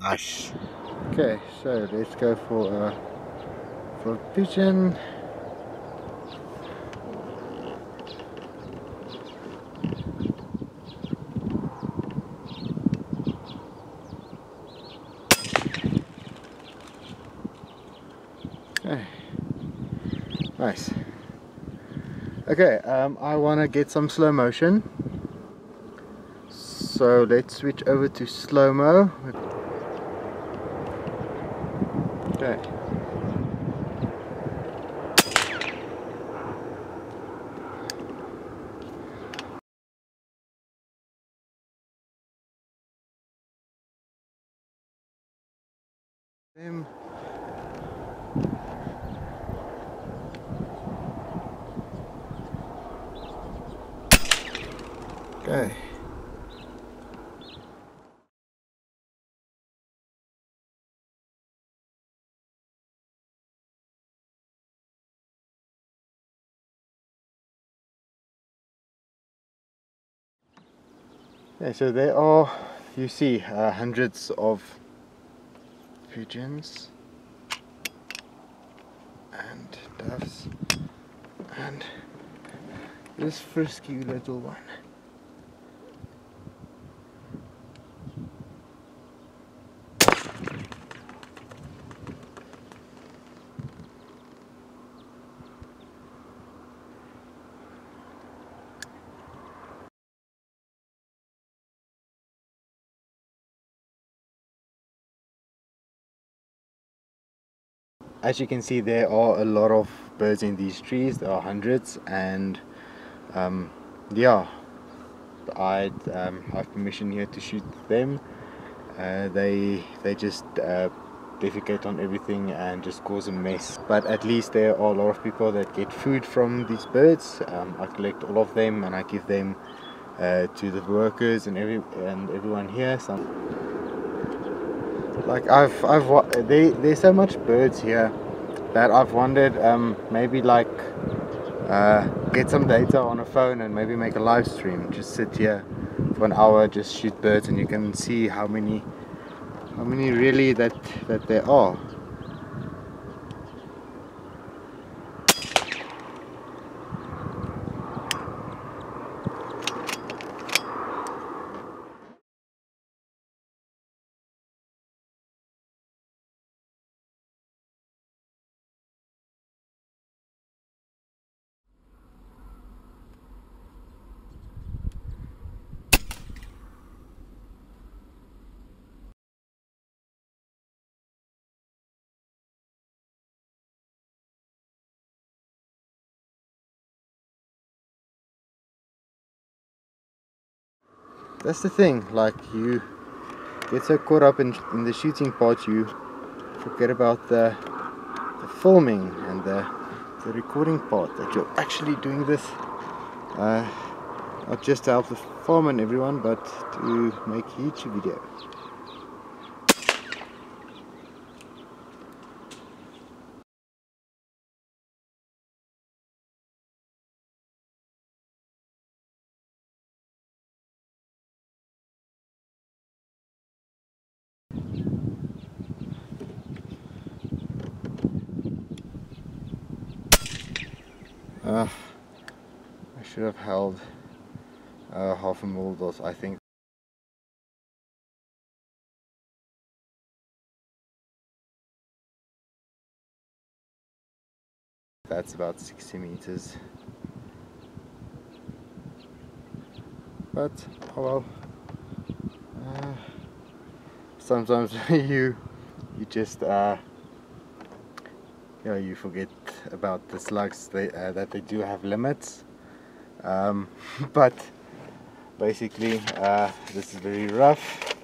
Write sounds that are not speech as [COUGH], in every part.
Nice. Okay, so let's go for a for a pigeon. Okay. Nice. Okay, um, I want to get some slow motion. So let's switch over to slow-mo. Okay. Him. Okay. Yeah, so there are, you see, uh, hundreds of pigeons and doves and this frisky little one. As you can see there are a lot of birds in these trees. There are hundreds and um, yeah I um, have permission here to shoot them. Uh, they they just uh, defecate on everything and just cause a mess. But at least there are a lot of people that get food from these birds. Um, I collect all of them and I give them uh, to the workers and every and everyone here. Some like I've I've they there's so much birds here that I've wondered um, maybe like uh, get some data on a phone and maybe make a live stream. Just sit here for an hour just shoot birds and you can see how many how many really that that there are that's the thing like you get so caught up in, in the shooting part you forget about the, the filming and the, the recording part that you're actually doing this uh, not just to help the farm and everyone but to make YouTube video Uh, I should have held uh, half a mildots, I think. That's about 60 meters. But, oh well. Uh, sometimes [LAUGHS] you you just uh, you know, you forget about the slugs they, uh, that they do have limits. Um, [LAUGHS] but basically uh, this is very rough.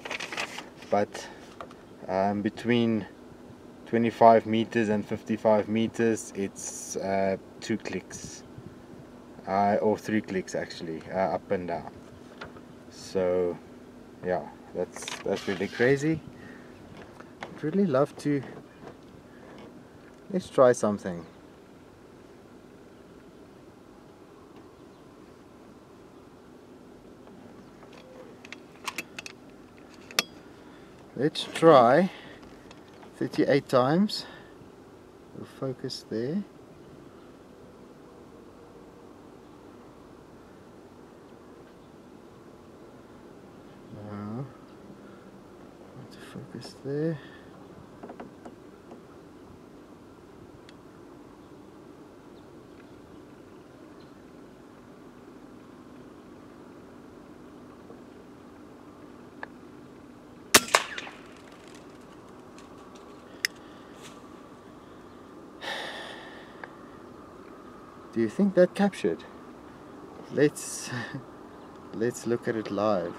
But um, between 25 meters and 55 meters it's uh, two clicks. Uh, or three clicks actually uh, up and down. So yeah that's that's really crazy. I'd really love to let's try something let's try 38 times. We'll focus there. Now to focus there Do you think that captured? Let's [LAUGHS] let's look at it live.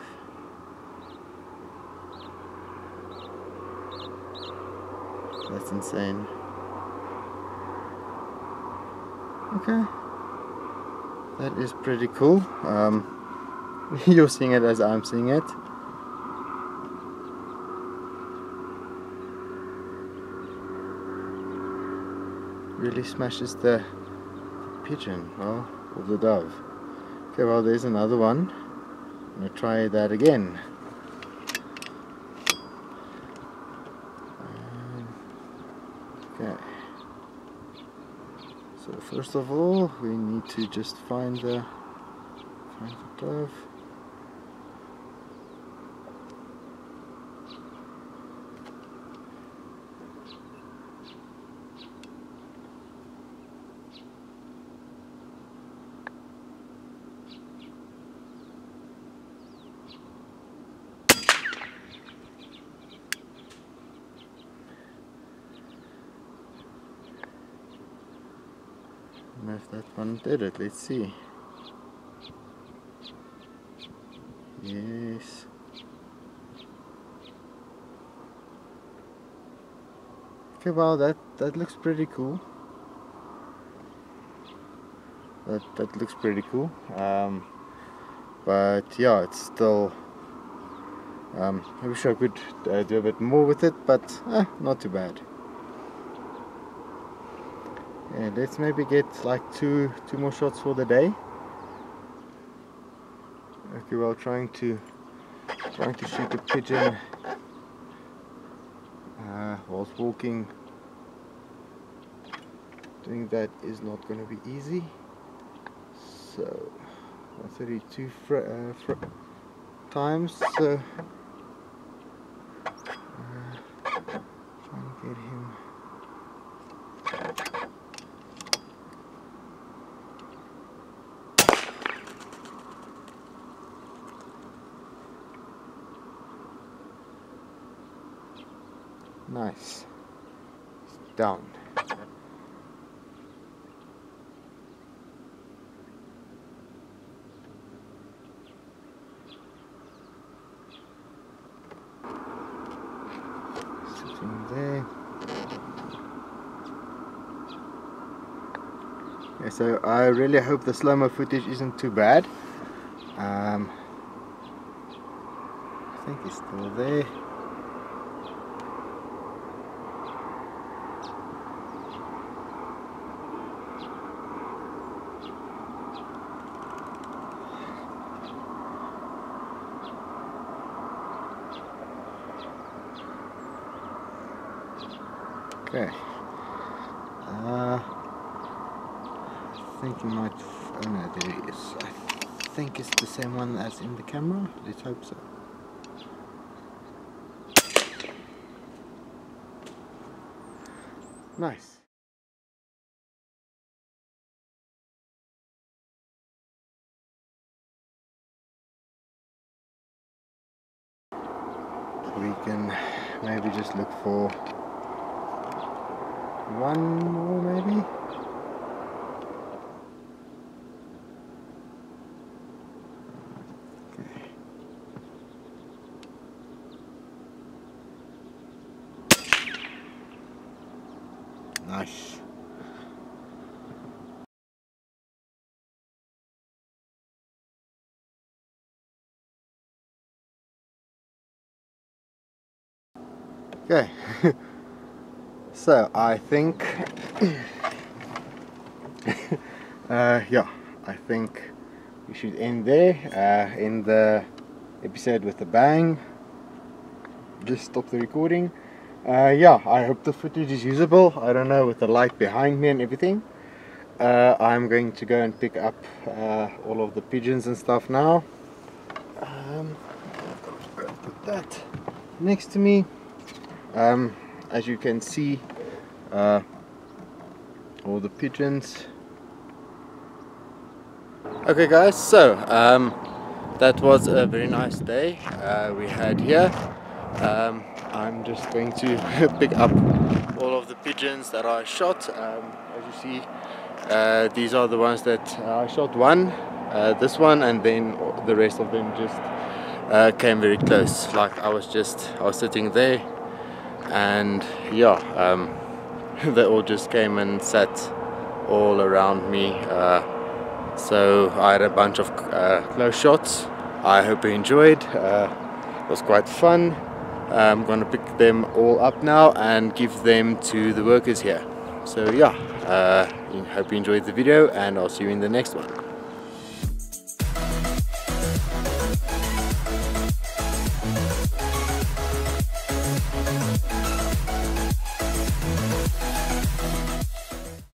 That's insane. Okay. That is pretty cool. Um, [LAUGHS] you're seeing it as I'm seeing it. Really smashes the pigeon, well, the dove. Okay, well there's another one. I'm going to try that again. Um, okay. So first of all, we need to just find the find the dove. Know if that one did it. Let's see. Yes. Okay, wow, that that looks pretty cool. That that looks pretty cool. Um, but yeah, it's still. Um, I wish I could uh, do a bit more with it, but eh, not too bad yeah, let's maybe get like two two more shots for the day. Okay well trying to trying to shoot a pigeon. Uh, whilst walking. Doing that is not going to be easy. So 132 fr uh, fr times so uh, trying to get him Nice. It's down. Sitting there. Yeah, so I really hope the slow-mo footage isn't too bad. Um, I think it's still there. Okay. Uh, I think you might. Oh no, there it is. I think it's the same one as in the camera. Let's hope so. Nice. We can maybe just look for one more maybe? Okay. Nice. Okay. [LAUGHS] So I think, [COUGHS] uh, yeah, I think we should end there, uh, end the episode with a bang. just stop the recording. Uh, yeah, I hope the footage is usable. I don't know with the light behind me and everything. Uh, I'm going to go and pick up uh, all of the pigeons and stuff now. Um, put that next to me. Um, as you can see, uh, all the pigeons. Okay guys, so um, that was a very nice day uh, we had here. Um, I'm just going to [LAUGHS] pick up all of the pigeons that I shot. Um, as you see, uh, these are the ones that I shot one, uh, this one, and then the rest of them just uh, came very close. Like I was just, I was sitting there, and yeah, um, [LAUGHS] they all just came and sat all around me. Uh, so I had a bunch of uh, close shots. I hope you enjoyed. it was quite fun. I'm gonna pick them all up now and give them to the workers here. So yeah, uh, hope you enjoyed the video and I'll see you in the next one.